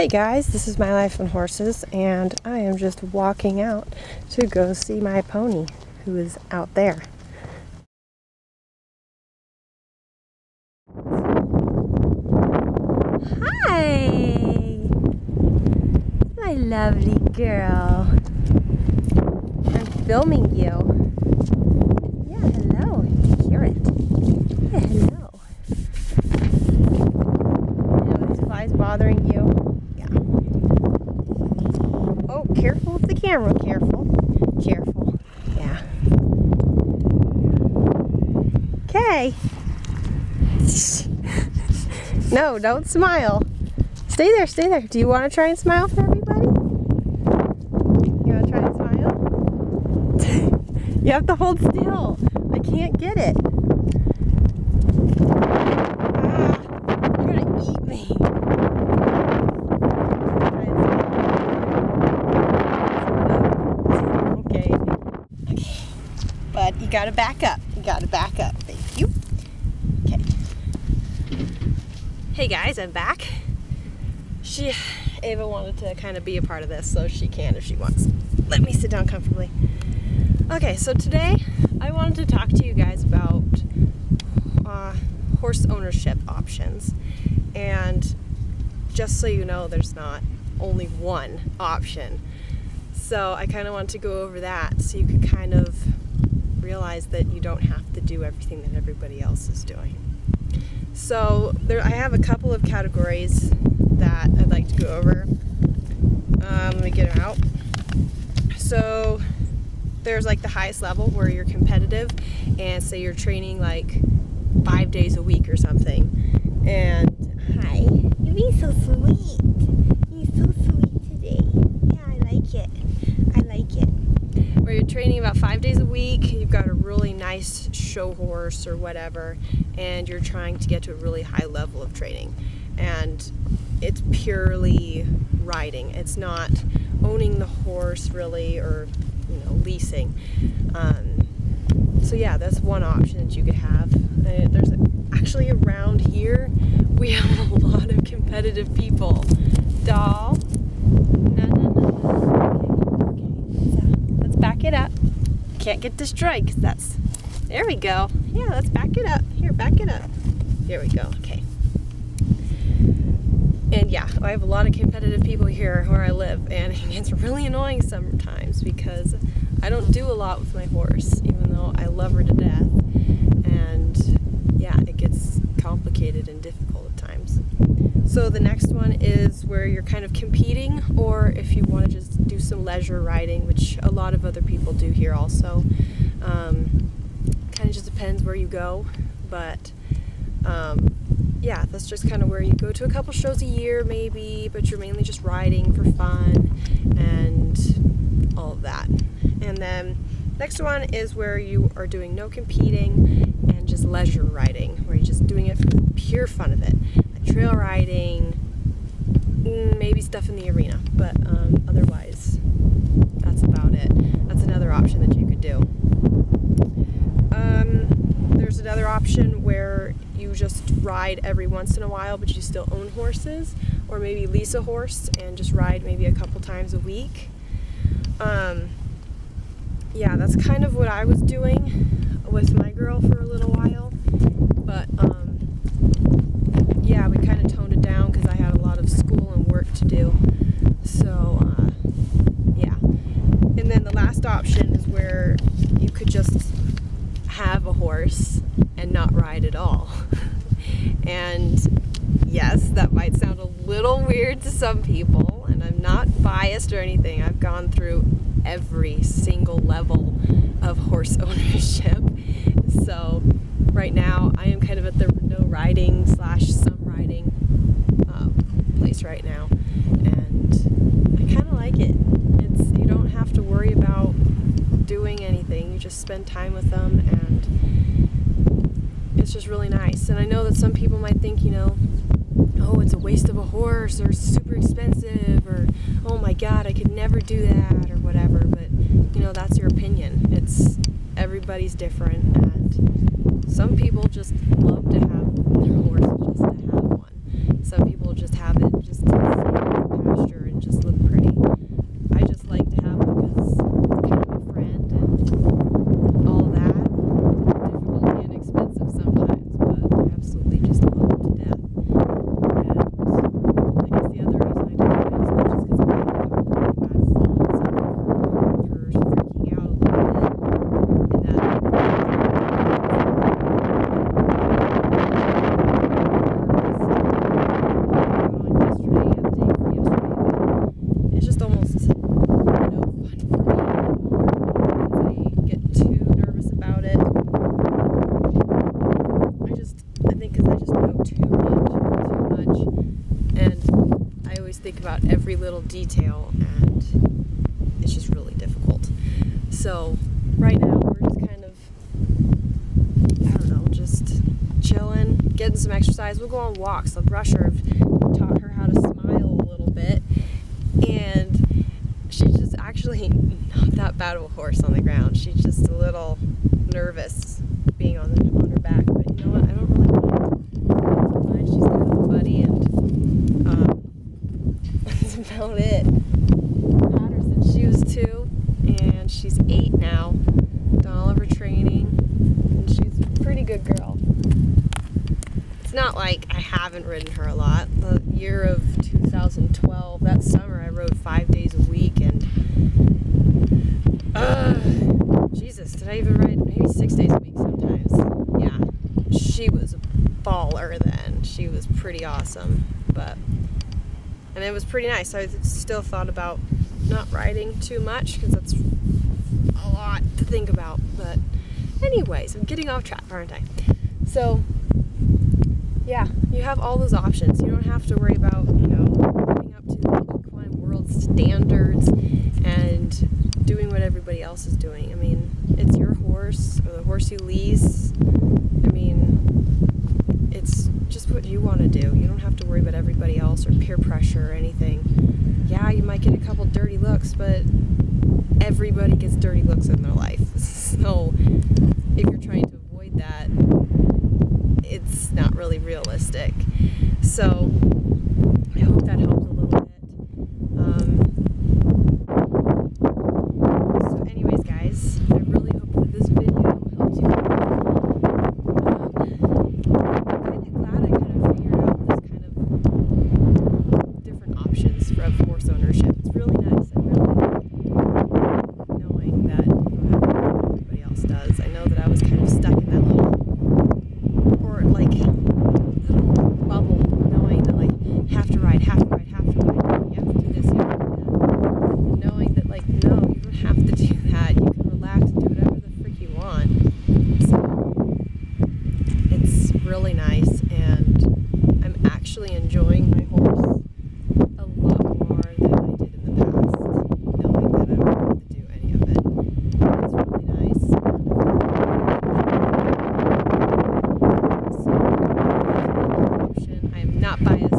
Hey guys, this is My Life on Horses, and I am just walking out to go see my pony who is out there. Hi! My lovely girl. I'm filming you. Yeah, hello. Hear it. Yeah, hello. You know, these flies bothering you? Yeah. Oh, careful with the camera. Careful. Careful. Yeah. Okay. no, don't smile. Stay there, stay there. Do you want to try and smile for everybody? You want to try and smile? you have to hold still. I can't get it. Ah, you're gonna eat me. Okay. Okay. But you gotta back up. You gotta back up. Thank you. Okay. Hey guys, I'm back. She, Ava wanted to kind of be a part of this, so she can if she wants. Let me sit down comfortably. Okay, so today I wanted to talk to you guys about uh, horse ownership options. And just so you know, there's not only one option. So I kind of want to go over that so you could kind of realize that you don't have to do everything that everybody else is doing. So there, I have a couple of categories that I'd like to go over. Um, let me get them out. So there's like the highest level where you're competitive and say you're training like five days a week or something. And Hi, you're being so sweet. You're so sweet today. Yeah, I like it. I like it. where you're training about five days a week, you've got a really nice show horse or whatever, and you're trying to get to a really high level of training. And it's purely riding. It's not owning the horse really or you know leasing. Um, so yeah, that's one option that you could have. Uh, there's actually around here we have a lot of competitive people. Doll. No, no, no. Okay, okay. Let's back it up. Can't get destroyed because that's. There we go. Yeah, let's back it up. Here, back it up. Here we go. Okay. And yeah, I have a lot of competitive people here where I live, and it's really annoying sometimes because I don't do a lot with my horse, even though I love her to death. And yeah, it gets complicated and difficult at times. So the next one is where you're kind of competing, or if you want to just do some leisure riding, which a lot of other people do here also. Um, kind of just depends where you go, but um, yeah, that's just kind of where you go to a couple shows a year, maybe, but you're mainly just riding for fun and all of that. And then next one is where you are doing no competing and just leisure riding, where you're just doing it for the pure fun of it, like trail riding, mm, maybe stuff in the arena, but um, otherwise, that's about it. That's another option that you could do. Um, there's another option where you just ride every once in a while, but you still own horses, or maybe lease a horse and just ride maybe a couple times a week. Um, yeah, that's kind of what I was doing with my girl for a little while, but um, yeah, we kind of toned it down because I had a lot of school and work to do. So uh, yeah, and then the last option is where you could just have a horse and not ride at all. and yes, that might sound a little weird to some people, and I'm not biased or anything. I've gone through every single level of horse ownership. So right now I am kind of at the no riding slash some riding um, place right now, and I kind of like it. It's you don't have to worry about doing anything. You just spend time with them and it's just really nice. And I know that some people might think, you know, oh, it's a waste of a horse or super expensive or oh my god, I could never do that or whatever. But you know, that's your opinion. It's everybody's different and some people just love to have their horse just to have one. Some people just have it about every little detail, and it's just really difficult. So right now we're just kind of, I don't know, just chilling, getting some exercise. We'll go on walks. I'll brush her. Taught her how to smile a little bit, and she's just actually not that bad of a horse on the ground. She's just a little nervous being on the on her back, but you know what? I don't really mind. mind. She's kind of a buddy, and um, that's about it. Since she was two, and she's eight now. Done all of her training, and she's a pretty good girl. It's not like I haven't ridden her a lot. The year of 2012, that summer, I rode five days a week, and uh, Jesus, did I even ride maybe six days a week sometimes? Yeah, she was a baller then. She was pretty awesome, and it was pretty nice. I still thought about not riding too much because that's a lot to think about. But anyways, I'm getting off track, aren't I? So yeah, you have all those options. You don't have to worry about you know living up to the equine world standards and doing what everybody else is doing. I mean, it's your horse or the horse you lease. I mean, what you want to do. You don't have to worry about everybody else or peer pressure or anything. Yeah, you might get a couple dirty looks, but everybody gets dirty looks in their life. So if you're trying to avoid that, it's not really realistic. So really nice and I'm actually enjoying my horse a lot more than I did in the past, knowing that I don't have to do any of it. It's really nice. So, option. I am not biased.